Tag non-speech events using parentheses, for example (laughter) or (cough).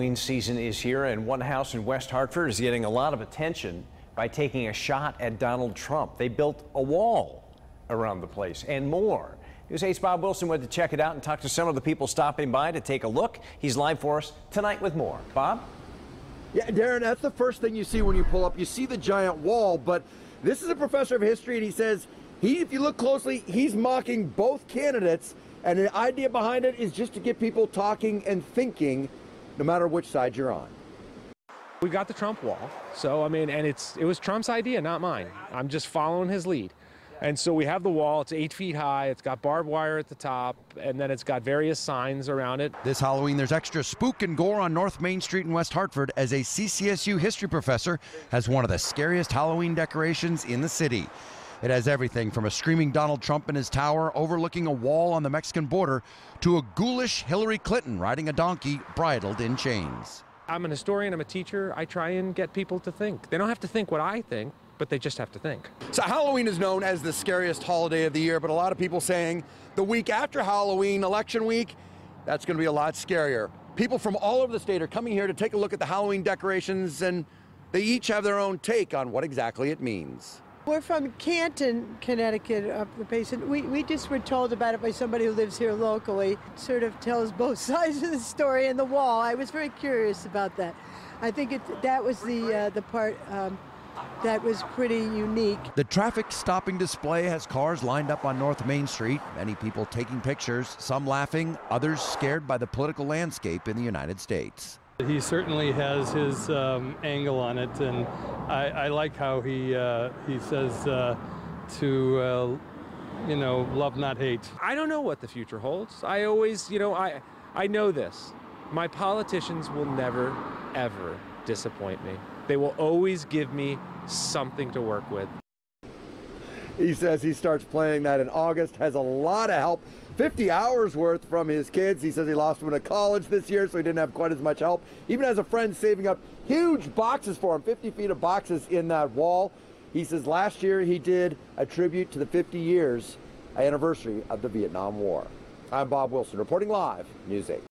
Halloween season is here, and one house in West Hartford is getting a lot of attention by taking a shot at Donald Trump. They built a wall around the place and more. News 8's Bob Wilson went to check it out and talk to some of the people stopping by to take a look. He's live for us tonight with more. Bob? Yeah, Darren, that's the first thing you see when you pull up. You see the giant wall, but this is a professor of history, and he says he, if you look closely, he's mocking both candidates, and the idea behind it is just to get people talking and thinking, no matter which side you're on. We got the Trump wall, so I mean, and it's it was Trump's idea, not mine. I'm just following his lead. And so we have the wall. It's eight feet high. It's got barbed wire at the top, and then it's got various signs around it. This Halloween, there's extra spook and gore on North Main Street in West Hartford as a CCSU history professor has one of the scariest Halloween decorations in the city. It has everything from a screaming Donald Trump in his tower overlooking a wall on the Mexican border to a ghoulish Hillary Clinton riding a donkey bridled in chains. I'm an historian, I'm a teacher. I try and get people to think. They don't have to think what I think, but they just have to think. So Halloween is known as the scariest holiday of the year, but a lot of people saying the week after Halloween, election week, that's going to be a lot scarier. People from all over the state are coming here to take a look at the Halloween decorations, and they each have their own take on what exactly it means. We're from Canton, Connecticut, up the basin. We, we just were told about it by somebody who lives here locally. Sort of tells both (laughs) sides of the story and the wall. I was very curious about that. I think it, that was the uh, the part um, that was pretty unique. The traffic stopping display has cars lined up on North Main Street, many people taking pictures, some laughing, others scared by the political landscape in the United States. He certainly has his um, angle on it, and I, I like how he uh, he says uh, to uh, you know love not hate. I don't know what the future holds. I always, you know, I I know this. My politicians will never ever disappoint me. They will always give me something to work with. He says he starts playing that in August, has a lot of help. 50 hours worth from his kids. He says he lost one to college this year, so he didn't have quite as much help. Even has a friend saving up huge boxes for him, 50 feet of boxes in that wall. He says last year he did a tribute to the 50 years anniversary of the Vietnam War. I'm Bob Wilson, reporting live, News 8.